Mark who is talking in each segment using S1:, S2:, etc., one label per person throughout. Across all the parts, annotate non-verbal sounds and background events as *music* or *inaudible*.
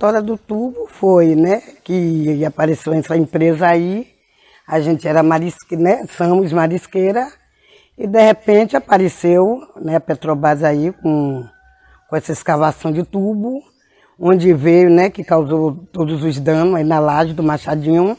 S1: história do tubo foi, né, que apareceu essa empresa aí, a gente era marisqueira, né, somos marisqueira, e de repente apareceu, né, a Petrobras aí com, com essa escavação de tubo, onde veio, né, que causou todos os danos aí na laje do Machadinho,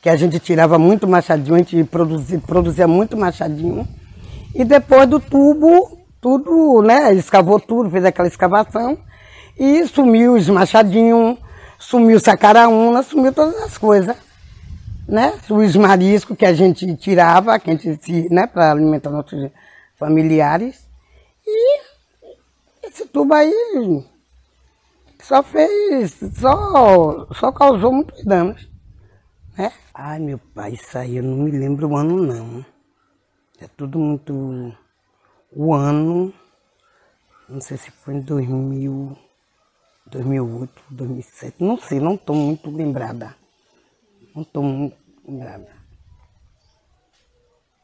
S1: que a gente tirava muito machadinho, a gente produzia, produzia muito machadinho. E depois do tubo, tudo, né, escavou tudo, fez aquela escavação, e sumiu os machadinhos, sumiu sacaraúna, sumiu todas as coisas. Né? Os mariscos que a gente tirava, que a gente, né, para alimentar nossos familiares. E esse tubo aí só fez, só, só causou muitos danos. Né? Ai meu pai, isso aí eu não me lembro o ano não. É tudo muito. O ano, não sei se foi em 2000, 2008, 2007, não sei, não estou muito lembrada. Não estou muito lembrada.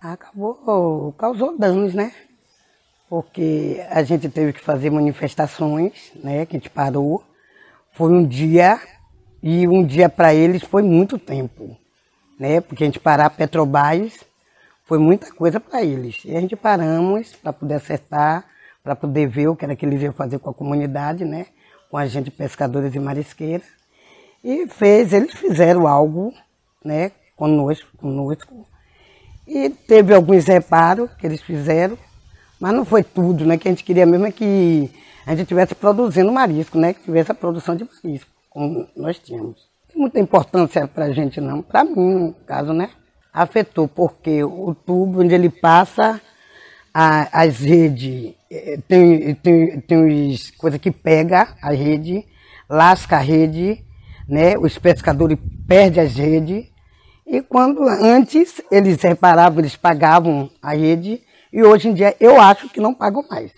S1: Acabou, causou danos, né? Porque a gente teve que fazer manifestações, né? Que a gente parou. Foi um dia, e um dia para eles foi muito tempo, né? Porque a gente parar a Petrobras foi muita coisa para eles. E a gente paramos para poder acertar, para poder ver o que era que eles iam fazer com a comunidade, né? Com a gente pescadores e marisqueiras. E fez, eles fizeram algo, né? Conosco, conosco. E teve alguns reparos que eles fizeram, mas não foi tudo, né? Que a gente queria mesmo é que a gente estivesse produzindo marisco, né? Que tivesse a produção de marisco, como nós tínhamos. Não tem muita importância para a gente, não. Para mim, no caso, né? Afetou, porque o tubo onde ele passa, a, as redes, eh, tem, tem, tem coisas que pega a rede, lasca a rede, né? Os pescadores perdem as redes. E quando antes eles reparavam, eles pagavam a rede, e hoje em dia eu acho que não pagam mais.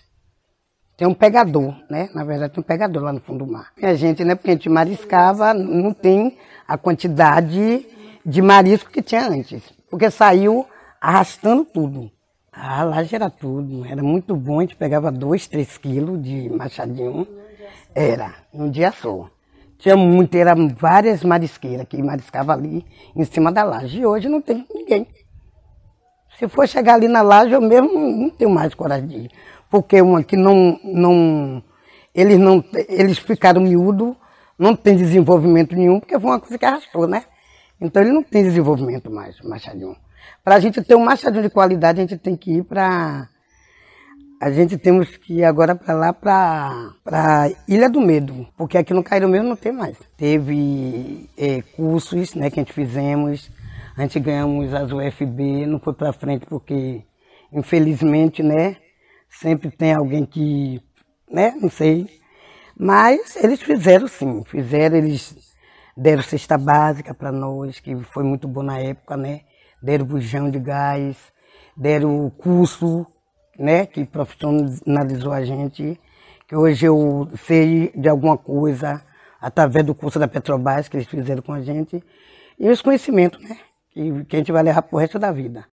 S1: Tem um pegador, né? Na verdade tem um pegador lá no fundo do mar. E a gente, né, porque a gente mariscava, não tem a quantidade de marisco que tinha antes. Porque saiu arrastando tudo. A laje era tudo, era muito bom, a gente pegava dois, três quilos de machadinho. Era, num dia só. Tinha muito, eram várias marisqueiras que mariscavam ali em cima da laje. E hoje não tem ninguém. Se for chegar ali na laje, eu mesmo não tenho mais coragem de ir. Porque uma que não, não, eles não, eles ficaram miúdos, não tem desenvolvimento nenhum, porque foi uma coisa que arrastou, né? Então ele não tem desenvolvimento mais, Machadinho. Para a gente ter um Machadinho de qualidade, a gente tem que ir para. A gente temos que ir agora para lá, para Ilha do Medo, porque aqui no Cairo mesmo não tem mais. Teve é, cursos né, que a gente fizemos, a gente ganhamos as UFB, não foi para frente porque, infelizmente, né, sempre tem alguém que, né, não sei. Mas eles fizeram sim, fizeram, eles deram cesta básica para nós, que foi muito bom na época, né? Deram bujão de gás, deram curso, né? Que profissionalizou a gente, que hoje eu sei de alguma coisa através do curso da Petrobras que eles fizeram com a gente, e os conhecimentos, né? Que, que a gente vai levar pro resto da vida.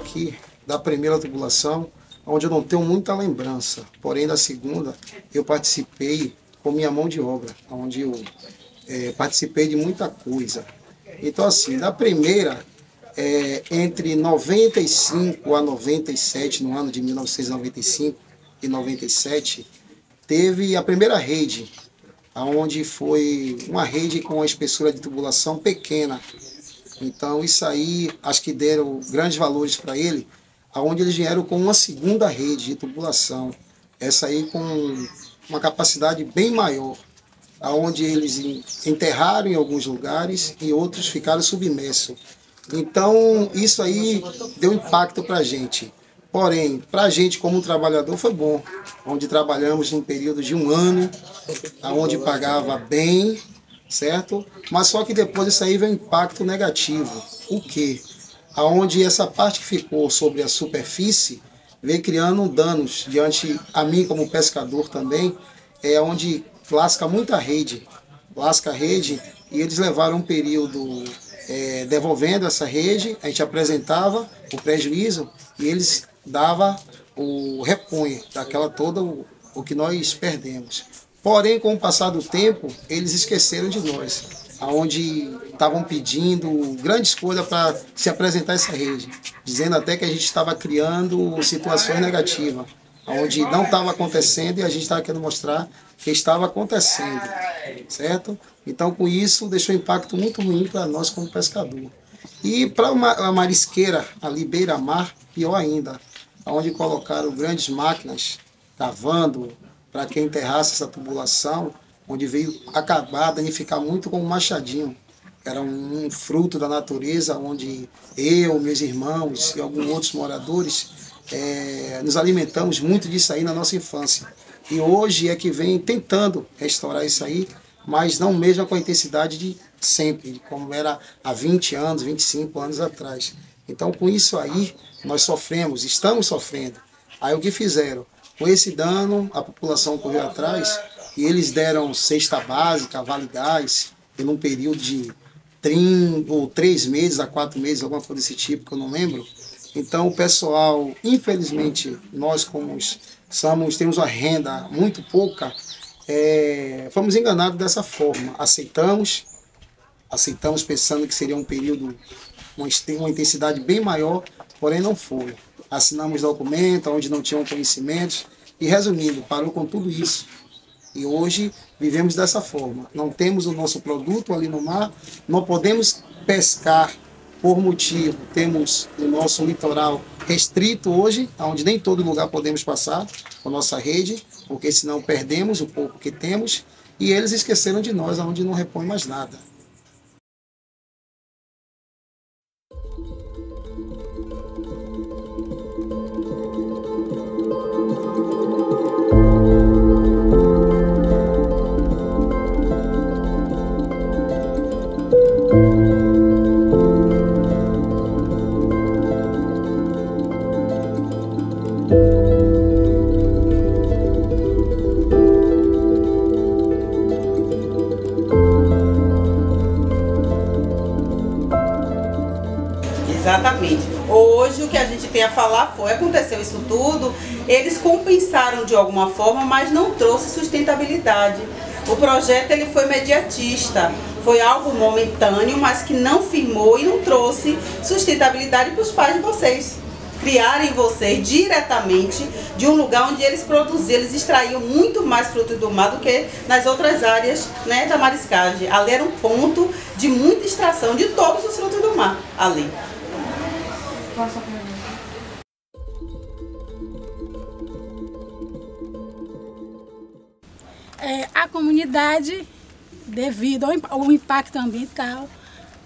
S2: Aqui da primeira tribulação, onde eu não tenho muita lembrança. Porém, da segunda, eu participei com minha mão de obra, onde eu é, participei de muita coisa. Então, assim, na primeira, é, entre 95 a 97, no ano de 1995 e 97, teve a primeira rede, onde foi uma rede com uma espessura de tubulação pequena, então isso aí acho que deram grandes valores para ele, aonde eles vieram com uma segunda rede de tubulação, essa aí com uma capacidade bem maior, aonde eles enterraram em alguns lugares e outros ficaram submersos. Então isso aí deu impacto para a gente, Porém, para a gente como trabalhador foi bom, onde trabalhamos em período de um ano, aonde pagava bem, certo? Mas só que depois isso aí veio um impacto negativo. O quê? Aonde essa parte que ficou sobre a superfície veio criando danos diante a mim como pescador também, é onde lasca muita rede, lasca a rede e eles levaram um período é, devolvendo essa rede, a gente apresentava o prejuízo e eles dava o repunho daquela toda o, o que nós perdemos. Porém, com o passar do tempo, eles esqueceram de nós, aonde estavam pedindo grandes coisas para se apresentar essa rede, dizendo até que a gente estava criando situações negativas, onde não estava acontecendo e a gente estava querendo mostrar que estava acontecendo, certo? Então, com isso, deixou um impacto muito ruim para nós como pescador. E para a marisqueira, ali beira-mar, pior ainda, onde colocaram grandes máquinas cavando para que enterrasse essa tubulação, onde veio acabar, danificar muito com o machadinho. Era um fruto da natureza, onde eu, meus irmãos e alguns outros moradores é, nos alimentamos muito disso aí na nossa infância. E hoje é que vem tentando restaurar isso aí, mas não mesmo com a intensidade de sempre, como era há 20 anos, 25 anos atrás. Então, com isso aí, nós sofremos, estamos sofrendo. Aí o que fizeram? Com esse dano, a população correu atrás e eles deram cesta básica, vale gás, em um período de 30, ou 3 meses a 4 meses, alguma coisa desse tipo, que eu não lembro. Então o pessoal, infelizmente, nós como somos, temos uma renda muito pouca, é, fomos enganados dessa forma. Aceitamos, aceitamos pensando que seria um período, uma, uma intensidade bem maior, porém não foi. Assinamos documentos onde não tinham conhecimentos e, resumindo, parou com tudo isso. E hoje vivemos dessa forma. Não temos o nosso produto ali no mar, não podemos pescar por motivo, temos o nosso litoral restrito hoje, onde nem todo lugar podemos passar com a nossa rede, porque senão perdemos o pouco que temos, e eles esqueceram de nós, onde não repõe mais nada.
S3: Exatamente. Hoje o que a gente tem a falar foi, aconteceu isso tudo, eles compensaram de alguma forma, mas não trouxe sustentabilidade. O projeto ele foi mediatista, foi algo momentâneo, mas que não firmou e não trouxe sustentabilidade para os pais de vocês. Criarem vocês diretamente de um lugar onde eles produziam, eles extraíam muito mais frutos do mar do que nas outras áreas né, da mariscagem. Ali era um ponto de muita extração de todos os frutos do mar ali.
S4: É, a comunidade, devido ao, ao impacto ambiental,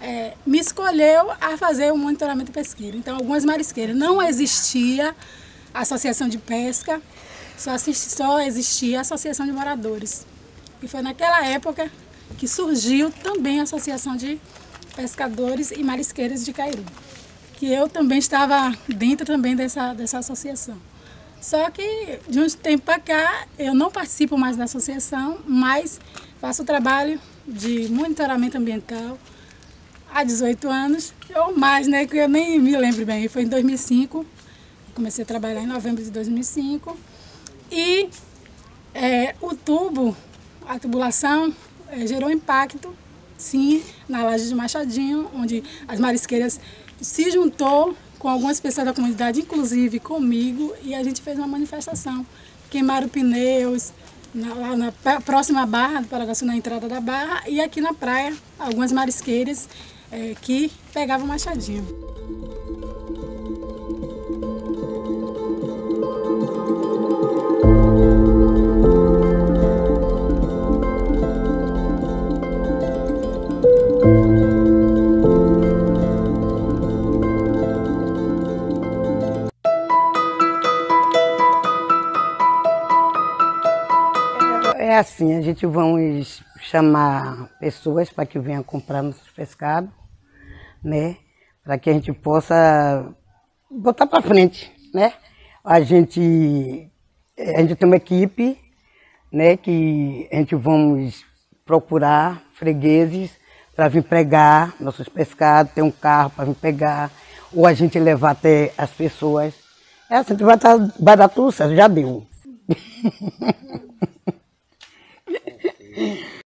S4: é, me escolheu a fazer o monitoramento pesqueiro. Então, algumas marisqueiras não existia associação de pesca, só, assisti, só existia associação de moradores. E foi naquela época que surgiu também a associação de pescadores e marisqueiros de Cairu que eu também estava dentro também dessa, dessa associação. Só que de um tempo para cá eu não participo mais da associação, mas faço o trabalho de monitoramento ambiental há 18 anos, ou mais, né, que eu nem me lembro bem, foi em 2005, comecei a trabalhar em novembro de 2005, e é, o tubo, a tubulação, é, gerou impacto, sim, na laje de Machadinho, onde as marisqueiras se juntou com algumas pessoas da comunidade, inclusive comigo, e a gente fez uma manifestação. Queimaram pneus na, lá na próxima barra do Paraguaçu, na entrada da barra, e aqui na praia, algumas marisqueiras é, que pegava o machadinho.
S1: É assim, a gente vamos chamar pessoas para que venham comprar nossos pescados né? Para que a gente possa botar para frente, né? A gente, a gente tem uma equipe, né? Que a gente vamos procurar fregueses para vir pegar nossos pescados, ter um carro para vir pegar, ou a gente levar até as pessoas. É assim, vai, tá, dar tudo certo, já deu. *laughs*